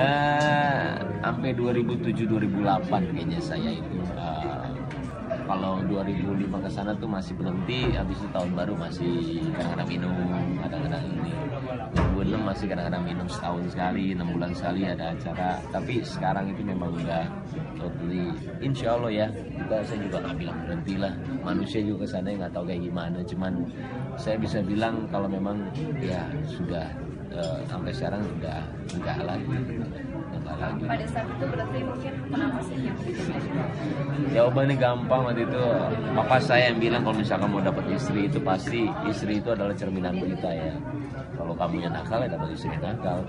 Eh, sampai 2007-2008 kayaknya saya itu. Eh, kalau 2005 ke sana tuh masih berhenti, habis itu tahun baru masih kadang-kadang minum, kadang-kadang ini. 2006 masih kadang-kadang minum setahun sekali, enam bulan sekali ada acara. Tapi sekarang itu memang udah totally, insya Allah ya. Kita saya juga nggak bilang berhenti lah. Manusia juga sana nggak tahu kayak gimana. Cuman saya bisa bilang kalau memang ya sudah eh, sampai sekarang sudah enggak lagi, enggak lagi. pada saat itu berarti mungkin kenapa sih yang akhirnya Jawabannya gampang waktu itu. Papa saya yang bilang kalau misalkan mau dapat istri itu pasti istri itu adalah cerminan kita ya. Kalau kamu yang nakal ya dapat istri nakal